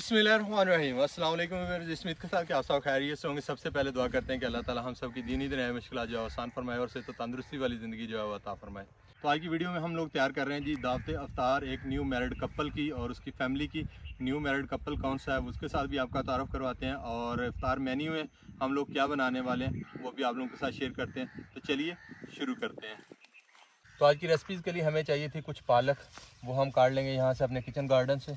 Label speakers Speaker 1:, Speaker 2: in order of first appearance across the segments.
Speaker 1: अस्सलाम जिसमित के साथ क्या सब खैरियत से होंगे। सबसे पहले दुआ करते हैं कि अल्लाह ताला हम सब की दीनी दिन मुश्किल जो है आसान फरमाए और से तो तंदुरुस्ती वाली ज़िंदगी जो है वो अता फरमाए। तो आज की वीडियो में हम लोग तैयार कर रहे हैं जी दावत अफ्तार, एक न्यू मैरिड कपल की और उसकी फैमिली की। न्यू मैरिड कपल कौन सा है, उसके साथ भी आपका तारफ़ करवाते हैं और अफ्तार मेन्यू में हम लोग क्या बनाने वाले हैं, वो भी आप लोगों के साथ शेयर करते हैं। तो चलिए शुरू करते हैं। तो आज की रेसिपीज़ के लिए हमें चाहिए थी कुछ पालक, वो हम काट लेंगे यहाँ से अपने किचन गार्डन से।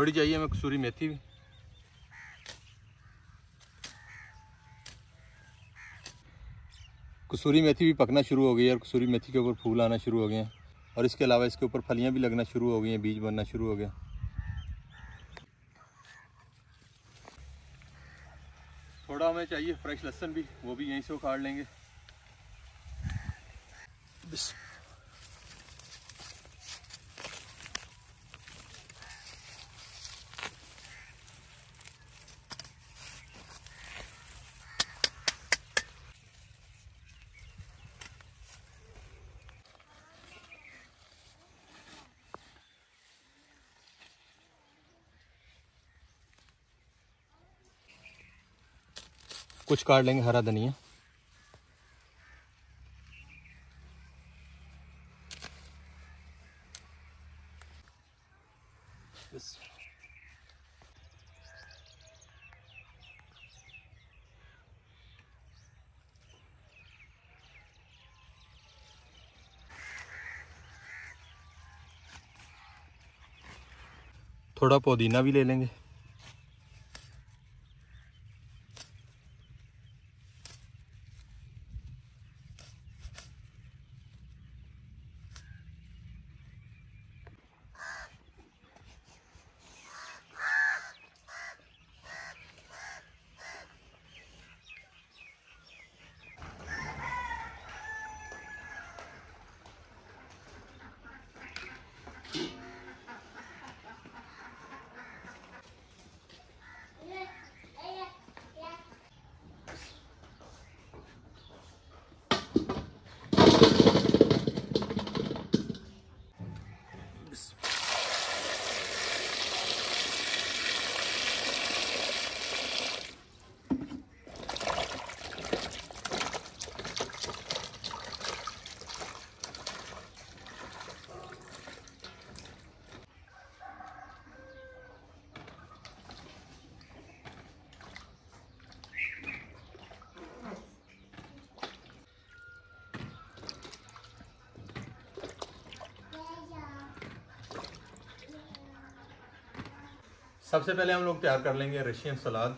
Speaker 1: थोड़ी चाहिए, हमें कसूरी मेथी भी। कसूरी मेथी भी पकना शुरू हो गई है और कसूरी मेथी के ऊपर फूल आना शुरू हो गए हैं। और इसके अलावा इसके ऊपर फलियाँ भी लगना शुरू हो गई हैं, बीज बनना शुरू हो गया। थोड़ा हमें चाहिए फ्रेश लहसन भी, वो भी यहीं से उखाड़ लेंगे। कुछ काट लेंगे हरा धनिया। थोड़ा पुदीना भी ले लेंगे। सबसे पहले हम लोग तैयार कर लेंगे रशियन सलाद।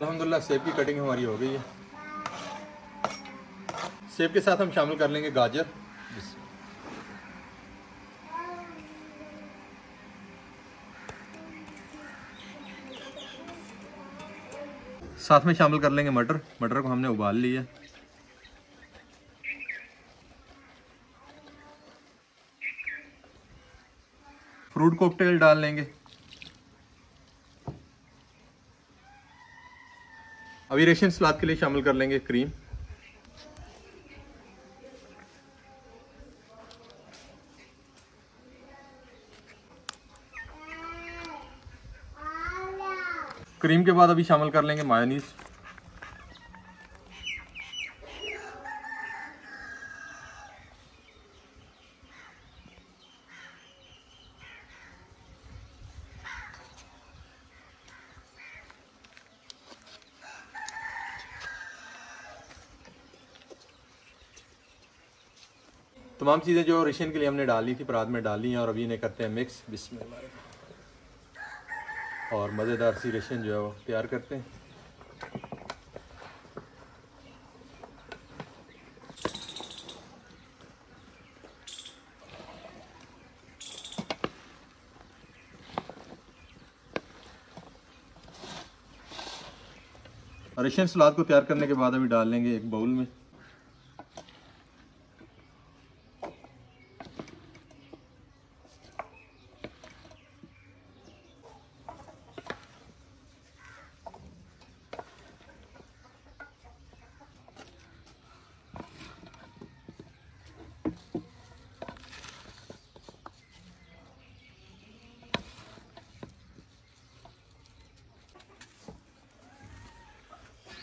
Speaker 1: अलहमदिल्ला सेब की कटिंग हमारी हो गई है। सेब के साथ हम शामिल कर लेंगे गाजर। साथ में शामिल कर लेंगे मटर। मटर को हमने उबाल लिया। फ्रूट कॉकटेल डाल लेंगे। अभी रेशन सलाद के लिए शामिल कर लेंगे क्रीम। क्रीम के बाद अभी शामिल कर लेंगे मायोनीज। तमाम चीज़ें जो रेशन के लिए हमने डाली थी, परात में डाली हैं और अभी इन्हें करते हैं मिक्स बिस्मिल्लाह। और मज़ेदार सी रेशन जो है वो तैयार करते हैं। रेशन सलाद को तैयार करने के बाद अभी डाल लेंगे एक बाउल में।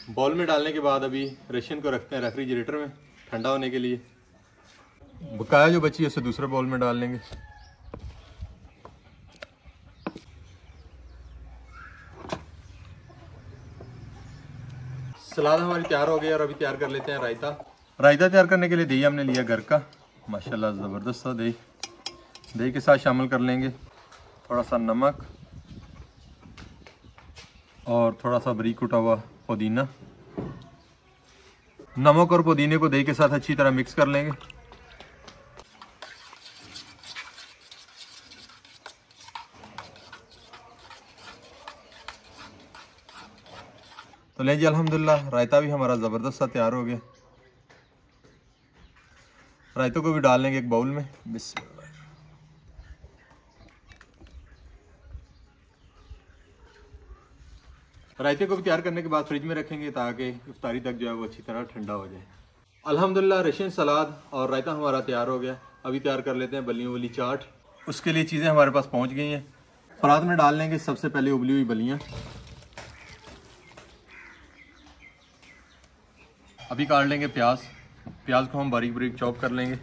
Speaker 1: बॉल में डालने के बाद अभी रेशन को रखते हैं रेफ्रिजरेटर में, ठंडा होने के लिए। बकाया जो बची है उसे दूसरे बॉल में डाल लेंगे। सलाद हमारी तैयार हो गई और अभी तैयार कर लेते हैं रायता। रायता तैयार करने के लिए दही हमने लिया घर का। माशाल्लाह, ज़बरदस्त था दही। दही के साथ शामिल कर लेंगे थोड़ा सा नमक और थोड़ा सा बरीक उठा हुआ पुदीना। नमक और पुदीने को दही के साथ अच्छी तरह मिक्स कर लेंगे। तो ले जी, अल्हम्दुलिल्लाह, रायता भी हमारा ज़बरदस्त सा तैयार हो गया। रायतों को भी डाल लेंगे एक बाउल में। बिस्मिल्लाह। रायते को भी तैयार करने के बाद फ्रिज में रखेंगे ताकि इफ्तारी तक जो है वो अच्छी तरह ठंडा हो जाए। अल्हम्दुलिल्लाह रशियन सलाद और रायता हमारा तैयार हो गया। अभी तैयार कर लेते हैं बलियों वाली चाट। उसके लिए चीज़ें हमारे पास पहुँच गई हैं। परात में डाल लेंगे सबसे पहले उबली हुई बलियाँ। अभी काट लेंगे प्याज। प्याज को हम बारीक बारीक चॉप कर लेंगे।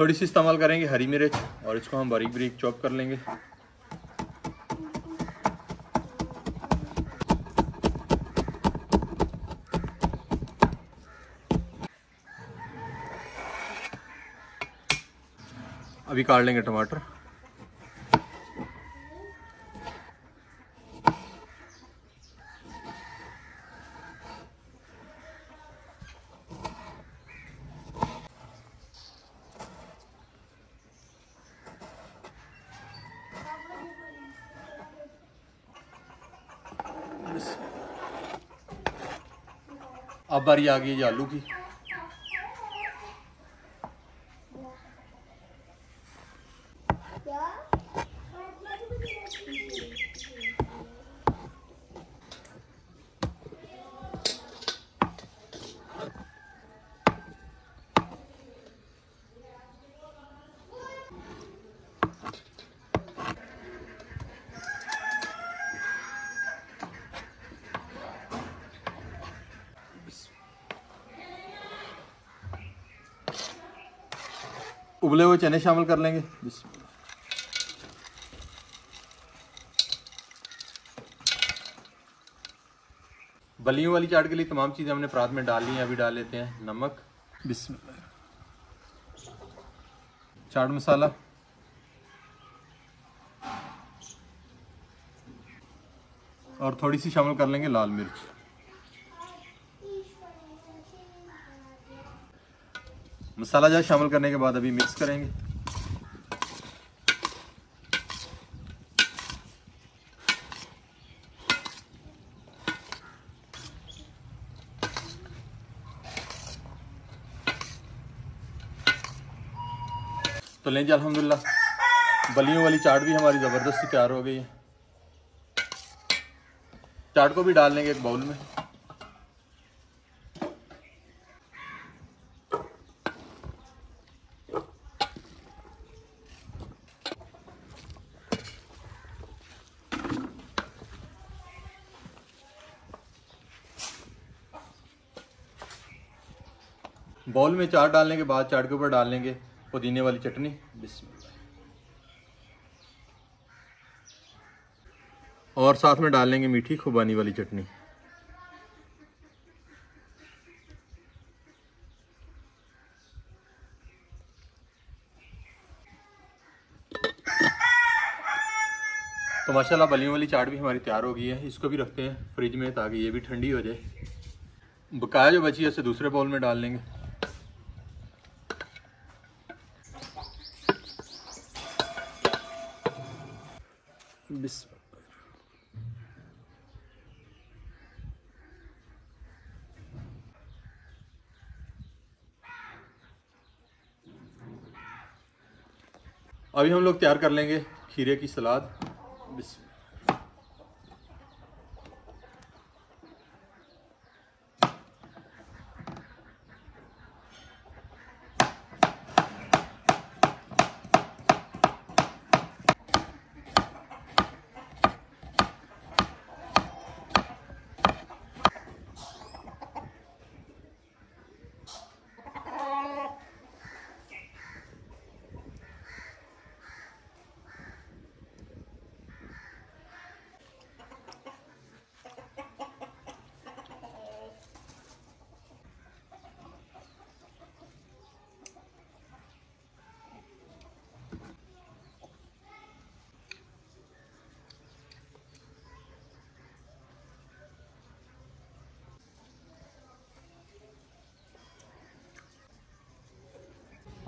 Speaker 1: थोड़ी सी इस्तेमाल करेंगे हरी मिर्च और इसको हम बारीक बारीक चॉप कर लेंगे। अभी काट लेंगे टमाटर। अब बारी आ गई है आलू की। उबले हुए चने शामिल कर लेंगे। बलियों वाली चाट के लिए तमाम चीज़ें हमने प्रात में डाल ली हैं अभी डाल लेते हैं नमक। बिस्म चाट मसाला। और थोड़ी सी शामिल कर लेंगे लाल मिर्च। मसाला जहाँ शामिल करने के बाद अभी मिक्स करेंगे। तो लें जी, अल्हम्दुलिल्लाह, बलियों वाली चाट भी हमारी ज़बरदस्ती तैयार हो गई है। चाट को भी डाल लेंगे एक बाउल में। बाउल में चाट डालने के बाद चाट के ऊपर डाल लेंगे पुदीने वाली चटनी। बिस्मिल्लाह। और साथ में डाल लेंगे मीठी खुबानी वाली चटनी। तो माशाल्लाह बलियों वाली चाट भी हमारी तैयार हो गई है। इसको भी रखते हैं फ्रिज में ताकि ये भी ठंडी हो जाए। बकाया जो बची है उसे दूसरे बाउल में डाल लेंगे। अभी हम लोग तैयार कर लेंगे खीरे की सलाद।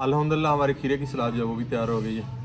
Speaker 1: अल्हम्दुलिल्लाह हमारे खीरे की सलाद जो है वो भी तैयार हो गई है।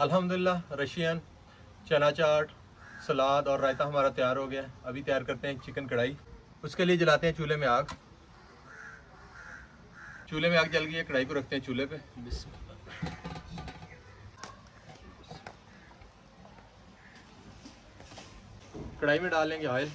Speaker 1: अल्हम्दुलिल्लाह, रशियन चना चाट सलाद और रायता हमारा तैयार हो गया है। अभी तैयार करते हैं चिकन कढ़ाई। उसके लिए जलाते हैं चूल्हे में आग। चूल्हे में आग जल गई है, कढ़ाई को रखते हैं चूल्हे पे। कढ़ाई में डाल लेंगे ऑयल।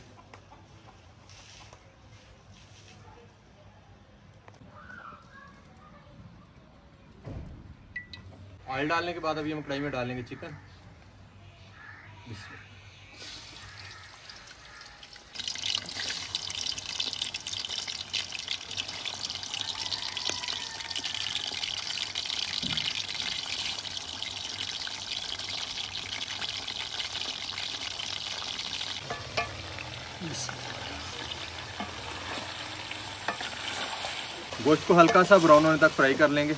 Speaker 1: ऑयल डालने के बाद अभी हम कढ़ाई में डालेंगे चिकन। गोश्त को हल्का सा ब्राउन होने तक फ्राई कर लेंगे।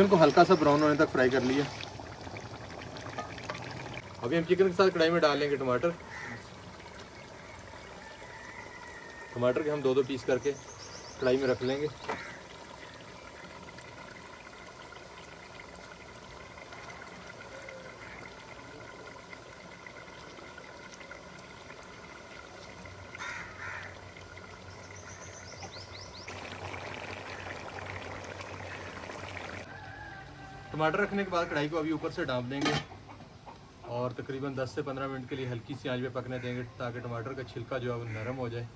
Speaker 1: चिकन को हल्का सा ब्राउन होने तक फ्राई कर लिया। अभी हम चिकन के साथ कढ़ाई में डालेंगे टमाटर। टमाटर के हम दो दो पीस करके कढ़ाई में रख लेंगे। टमाटर रखने के बाद कढ़ाई को अभी ऊपर से डांप देंगे और तकरीबन 10 से 15 मिनट के लिए हल्की सी आँच पे पकने देंगे ताकि टमाटर का छिलका जो है वो नरम हो जाए।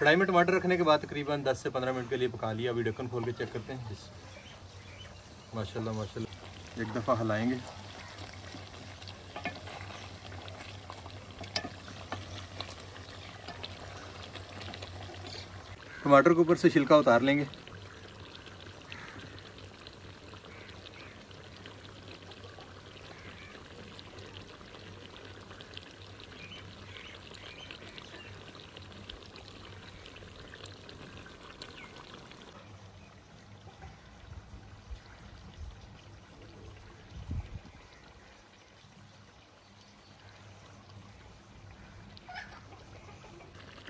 Speaker 1: कढ़ाई में टमाटर रखने के बाद तकरीबन 10 से 15 मिनट के लिए पका लिया। अभी ढक्कन खोल के चेक करते हैं। माशाल्लाह माशाल्लाह। एक दफ़ा हिलाएँगे। टमाटर के ऊपर से छिलका उतार लेंगे।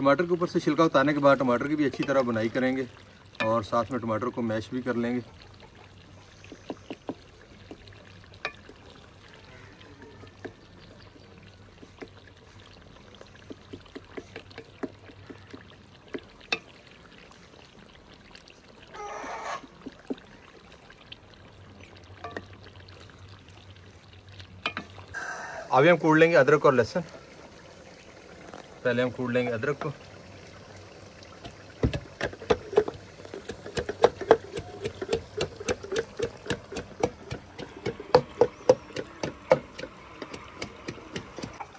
Speaker 1: टमाटर के ऊपर से छिलका उतारने के बाद टमाटर की भी अच्छी तरह बुनाई करेंगे और साथ में टमाटर को मैश भी कर लेंगे। अभी हम कूट लेंगे अदरक और लहसुन। पहले हम कूट लेंगे अदरक को।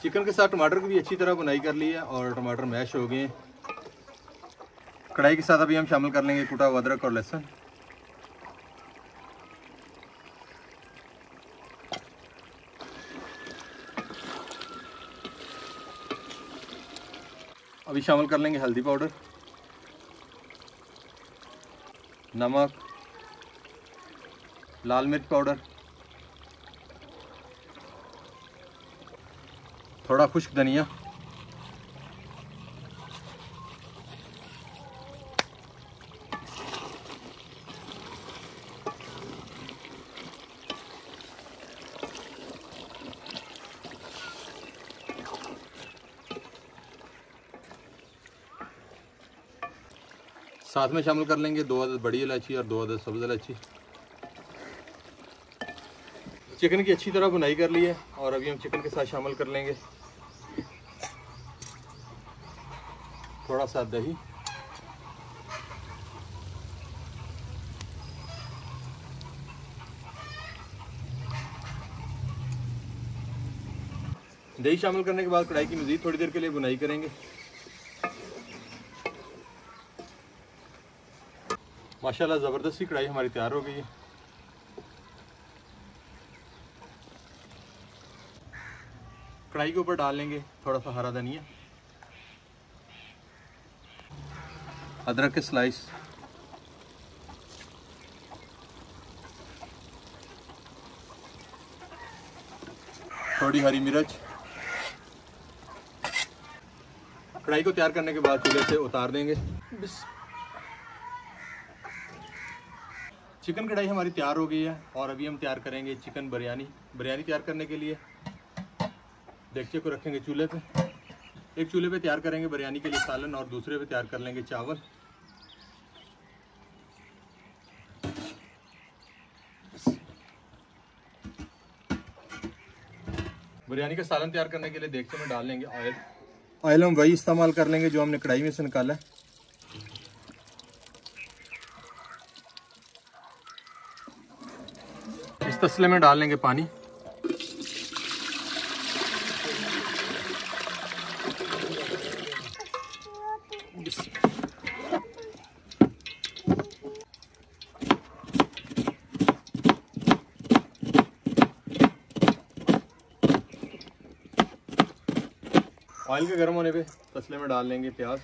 Speaker 1: चिकन के साथ टमाटर की भी अच्छी तरह बुनाई कर ली है और टमाटर मैश हो गए कढ़ाई के साथ अभी हम शामिल कर लेंगे कुटा हुआ अदरक और लहसुन। अभी शामिल कर लेंगे हल्दी पाउडर। नमक लाल मिर्च पाउडर। थोड़ा खुश्क धनिया। साथ में शामिल कर लेंगे। दो अदद बड़ी इलायची और दो अदद सब्ज़ इलायची। चिकन की अच्छी तरह बुनाई कर ली है और अभी हम चिकन के साथ शामिल कर लेंगे। थोड़ा सा दही। दही शामिल करने के बाद कढ़ाई की मज़ीद थोड़ी देर के लिए बुनाई करेंगे। माशाल्लाह ज़बरदस्ती कढ़ाई हमारी तैयार हो गई है। कढ़ाई के ऊपर डाल लेंगे थोड़ा सा हरा धनिया, अदरक के स्लाइस थोड़ी हरी मिर्च। कढ़ाई को तैयार करने के बाद चूल्हे से उतार देंगे। चिकन कढ़ाई हमारी तैयार हो गई है और अभी हम तैयार करेंगे चिकन बिरयानी बिरयानी तैयार करने के लिए। देखिए, को रखेंगे चूल्हे पे। एक चूल्हे पे तैयार करेंगे बिरयानी के लिए सालन और दूसरे पे तैयार कर लेंगे चावल। बिरयानी का सालन तैयार करने के लिए देखते में डाल लेंगे ऑयल। ऑयल हम वही इस्तेमाल कर लेंगे जो हमने कढ़ाई में से निकाला है। तसले में डाल लेंगे पानी। ऑयल के गर्म होने पे तसले में डाल लेंगे प्याज।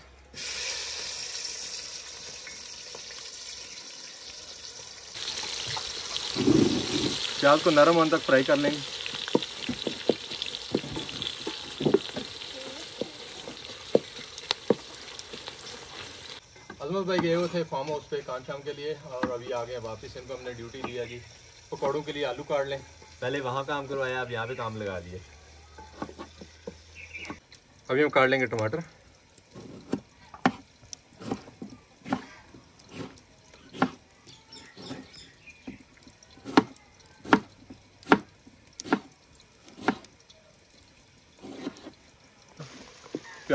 Speaker 1: प्याज को नरम होने तक फ्राई कर लेंगे। अजमत भाई गए हुए थे फार्म हाउस पे काम शाम के लिए और अभी आ गए वापस। इनको हमने ड्यूटी दिया जी। पकौड़ों के लिए आलू काट लें।
Speaker 2: पहले वहाँ काम करवाया अब यहाँ पे काम लगा दिए।
Speaker 1: अभी हम काट लेंगे टमाटर।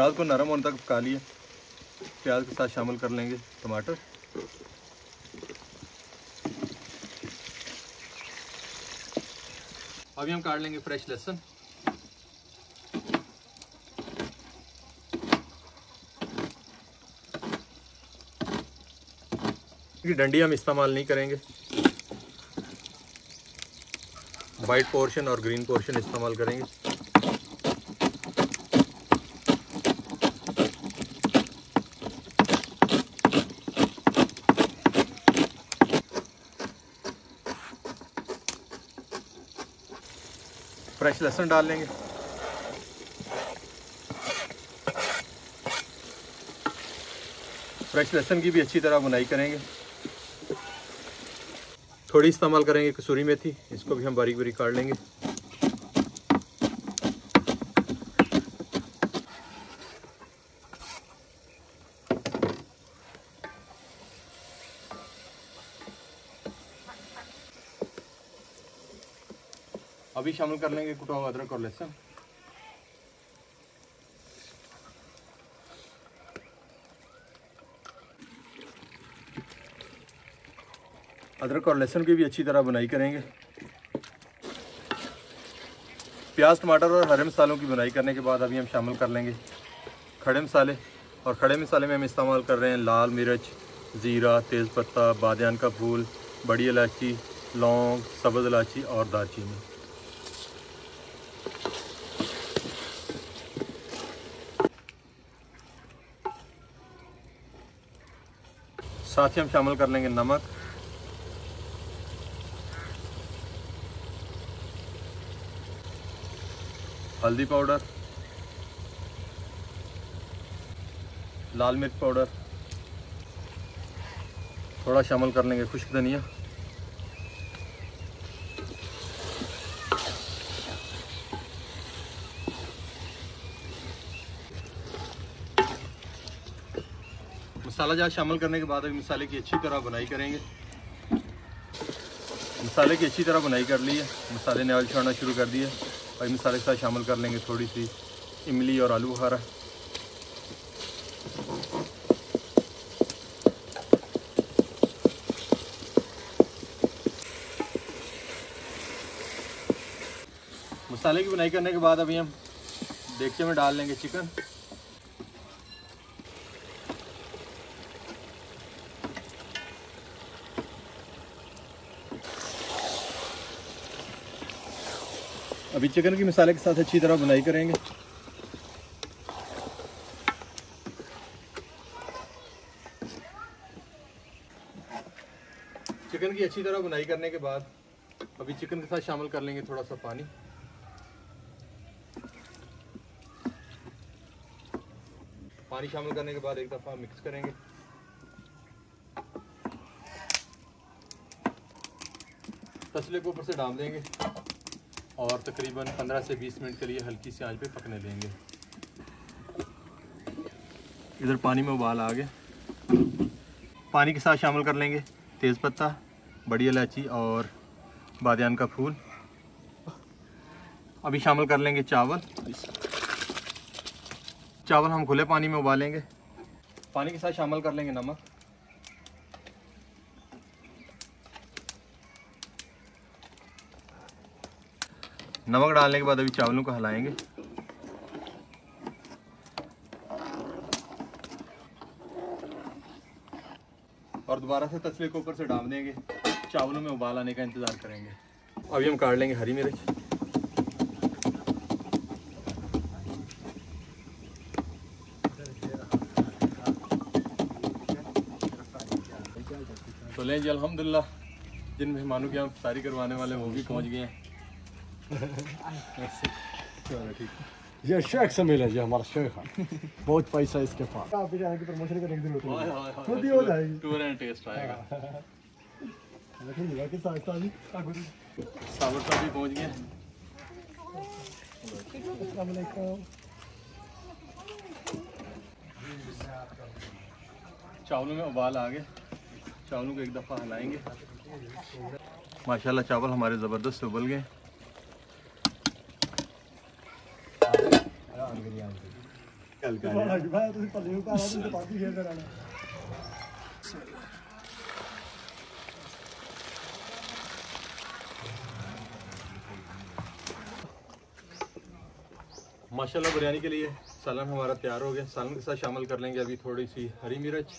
Speaker 1: प्याज को नरम होने तक पका लिए। प्याज के साथ शामिल कर लेंगे टमाटर। अभी हम काट लेंगे फ्रेश लहसुन। की डंडी हम इस्तेमाल नहीं करेंगे। वाइट पोर्शन और ग्रीन पोर्शन इस्तेमाल करेंगे। फ्रेश लहसुन डाल लेंगे। फ्रेश लहसुन की भी अच्छी तरह बुनाई करेंगे। थोड़ी इस्तेमाल करेंगे कसूरी मेथी, इसको भी हम बारीक बारीक काट लेंगे। अभी शामिल कर लेंगे कुटा हुआ अदरक और लहसुन अदरक और लहसुन की भी अच्छी तरह बुनाई करेंगे। प्याज, टमाटर और हरे मसालों की बुनाई करने के बाद अभी हम शामिल कर लेंगे। खड़े मसाले, और खड़े मसाले में हम इस्तेमाल कर रहे हैं लाल मिर्च, ज़ीरा, तेज़पत्ता बादन का फूल, बड़ी इलायची, लौंग, सब्ज़ इलायची और दालचीनी। साथ ही हम शामिल कर लेंगे नमक। हल्दी पाउडर, लाल मिर्च पाउडर, थोड़ा शामिल कर लेंगे खुश्क धनिया। मसाला जार शामिल करने के बाद अभी मसाले की अच्छी तरह बुनाई करेंगे। मसाले की अच्छी तरह बुनाई कर ली है। मसाले ने ऑयल छोड़ना शुरू कर दिया। और मसाले के साथ शामिल कर लेंगे थोड़ी सी इमली और आलू बुखारा। मसाले की बुनाई करने के बाद अभी हम देगचे में डाल लेंगे चिकन। अभी चिकन की मसाले के साथ अच्छी तरह बुनाई करेंगे। चिकन की अच्छी तरह बुनाई करने के बाद अभी चिकन के साथ शामिल कर लेंगे थोड़ा सा पानी। पानी शामिल करने के बाद एक दफ़ा मिक्स करेंगे। तसले को ऊपर से डाल देंगे। और तकरीबन 15 से 20 मिनट के लिए हल्की सी आँच पे पकने देंगे। इधर पानी में उबाल आ गए। पानी के साथ शामिल कर लेंगे तेज़पत्ता बड़ी इलायची और बादियान का फूल। अभी शामिल कर लेंगे चावल। चावल हम खुले पानी में उबालेंगे। पानी के साथ शामिल कर लेंगे नमक। नमक डालने के बाद अभी चावलों को हिलाएँगे। और दोबारा से तस्वीर को ऊपर से डाल देंगे। चावलों में उबाल आने का इंतज़ार करेंगे। अभी हम काट लेंगे हरी मिर्च। तो लें जी अलहमदिल्ला जिन मेहमानों की हम सारी करवाने वाले वो भी पहुँच गए हैं।
Speaker 3: ये शेख से मिले जी हमारा शेख है बहुत पैसा इसके पास आप की प्रमोशन का एक दिन होती
Speaker 1: हाय, हाय, हाय,
Speaker 3: खुद ही हो जाएगी
Speaker 1: टूर एंड टेस्ट आएगा
Speaker 3: लेकिन ये कि साथ साथ ही आगू।
Speaker 1: सावर साहब भी पहुँच गए
Speaker 3: अस्सलाम वालेकुम
Speaker 1: चावलों में उबाल आ गए चावलों को एक दफ़ा हिलाएँगे माशाल्लाह चावल हमारे ज़बरदस्त उबल गए
Speaker 3: बड़ा कि भाई ਤੁਸੀਂ ਭੱਲੇ ਨੂੰ ਘਰ ਆ ਤੁਸੀਂ ਪਾਰਟੀ ਸ਼ੇਅਰ ਕਰਾਣਾ
Speaker 1: माशाल्लाह बिरयानी के लिए सालन हमारा तैयार हो गया सालन के साथ शामिल कर लेंगे अभी थोड़ी सी हरी मिर्च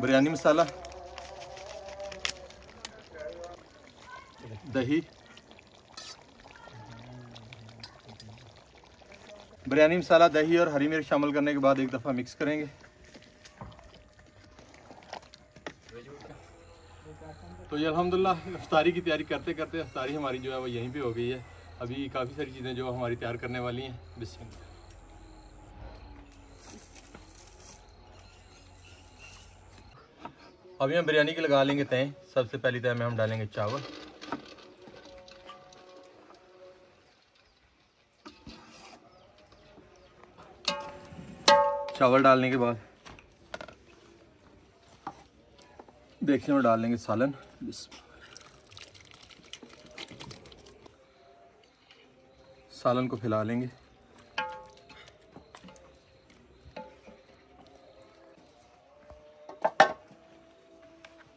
Speaker 1: बिरयानी मसाला दही। बिरयानी मसाला, दही और हरी मिर्च शामिल करने के बाद एक दफ़ा मिक्स करेंगे। तो ये अल्हम्दुलिल्लाह इफ्तारी की तैयारी करते करते इफ्तारी हमारी जो है वो यहीं पे हो गई है। अभी काफ़ी सारी चीज़ें जो हमारी तैयार करने वाली हैं। बिस्मिल्लाह। अभी हम बिरयानी की लगा लेंगे तय सबसे पहली तय में हम डालेंगे चावल। चावल डालने के बाद। देखिए में डाल लेंगे सालन। सालन को फैला लेंगे।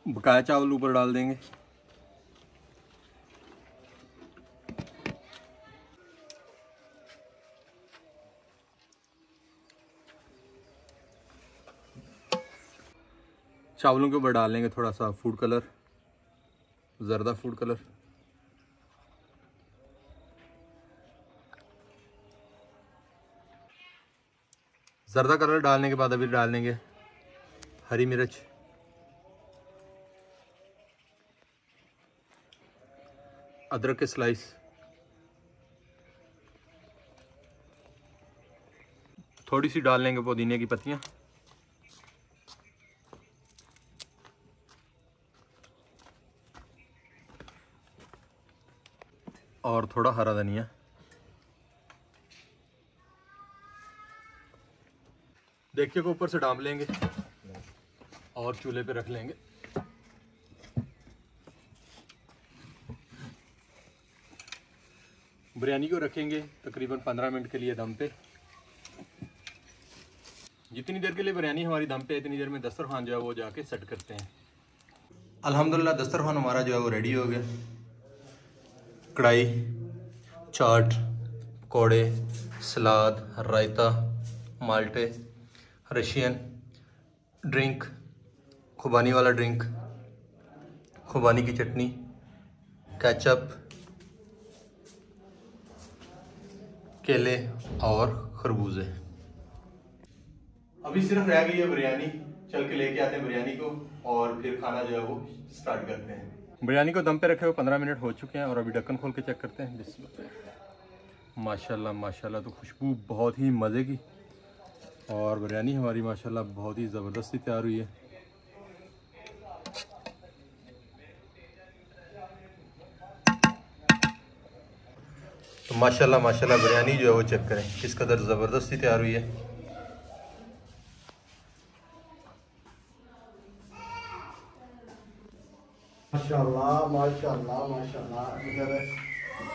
Speaker 1: बकाया चावल ऊपर डाल देंगे। चावलों के ऊपर डाल लेंगे थोड़ा सा फ़ूड कलर ज़रदा फ़ूड कलर ज़रदा कलर डालने के बाद अभी डाल देंगे हरी मिर्च. अदरक के स्लाइस थोड़ी सी डाल लेंगे पुदीने की पत्तियाँ. और थोड़ा हरा धनिया। देखिए को ऊपर से डाल लेंगे और चूल्हे पे रख लेंगे। बिरयानी को रखेंगे तकरीबन 15 मिनट के लिए दम पे। जितनी देर के लिए बिरयानी हमारी दम पे इतनी देर में दस्तरखान जो है वो जाके सेट करते हैं। अल्हम्दुलिल्लाह, दस्तरखान हमारा जो है वो रेडी हो गया। कढ़ाई, चाट, पकौड़े, सलाद, रायता, माल्टे, रशियन, ड्रिंक, खुबानी वाला ड्रिंक, खुबानी की चटनी, कैचअप, केले और खरबूजे। अभी सिर्फ़ रह गई है बिरयानी। चल के लेके आते हैं बिरयानी को और फिर खाना जो है वो स्टार्ट करते हैं। बिरयानी को दम पे रखे हुए पंद्रह मिनट हो चुके हैं और अभी ढक्कन खोल के चेक करते हैं। बिस्मिल्लाह। माशाल्लाह माशाल्लाह तो खुशबू बहुत ही मज़े की। और बिरयानी हमारी, माशाल्लाह, बहुत ही ज़बरदस्ती तैयार हुई है। तो माशाल्लाह माशाल्लाह, बिरयानी जो है वो चेक करें, किस कदर ज़बरदस्ती तैयार हुई है।
Speaker 3: माशाल्लाह माशाल्लाह माशाल्लाह। इधर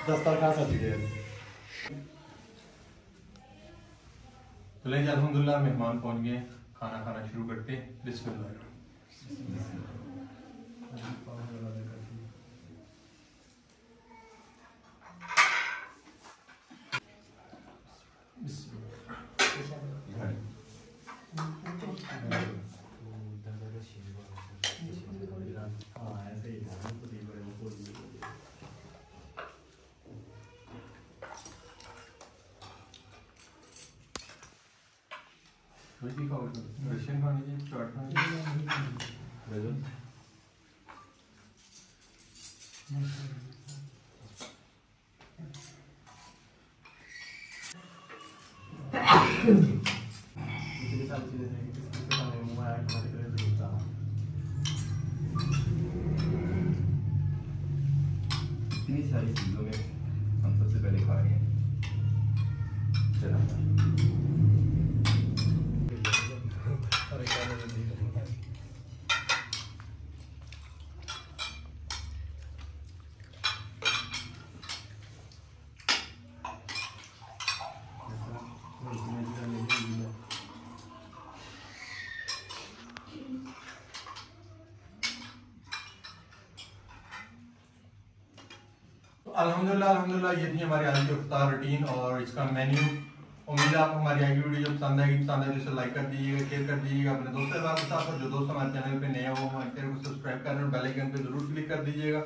Speaker 3: दस्तरखान सजी गए
Speaker 1: तो लेकिन अल्हम्दुलिल्लाह, मेहमान पहुँच गए। खाना खाना शुरू करते हैं। बिस्मिल्लाह
Speaker 3: हाँ ऐसे ही है तो ठीक है वो बोल
Speaker 1: वैसे खाओगे रशियन खानी चाहिए चाट खानी चाहिए
Speaker 3: इतनी सारी चीज़ें हैं कि किसी के सामने मुँह आया हमारे लिए तो होता है
Speaker 2: इतनी सारी चीज़ों में हम सबसे पहले खा रहे हैं चना
Speaker 1: तो अल्हम्दुलिल्लाह अल्हम्दुलिल्लाह, ये थी हमारी आज की इफ्तार रूटीन और इसका मेन्यू उम्मीद है आपको हमारी आगे वीडियो पसंद आएगी, पसंद आए तो इसे लाइक कर दीजिएगा शेयर कर दीजिएगा। अपने दोस्तों के साथ और जो दोस्त हमारे चैनल पे नए हो, हमारे चैनल को सब्सक्राइब करना और बेल आइकन पे ज़रूर क्लिक कर दीजिएगा,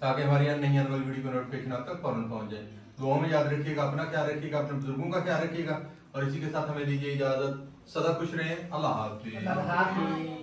Speaker 1: ताकि हमारी नई आने वाली वीडियो का नोटिफिकेशन आप तक फ़ौरन पहुँच जाए। दुआओं में याद रखिएगा, अपना ख्याल रखिएगा, अपने बुज़ुर्गों का ख्याल रखिएगा और इसी के साथ हमें दीजिए इजाज़त। सदा खुश रहें। अल्लाह
Speaker 4: हाफिज।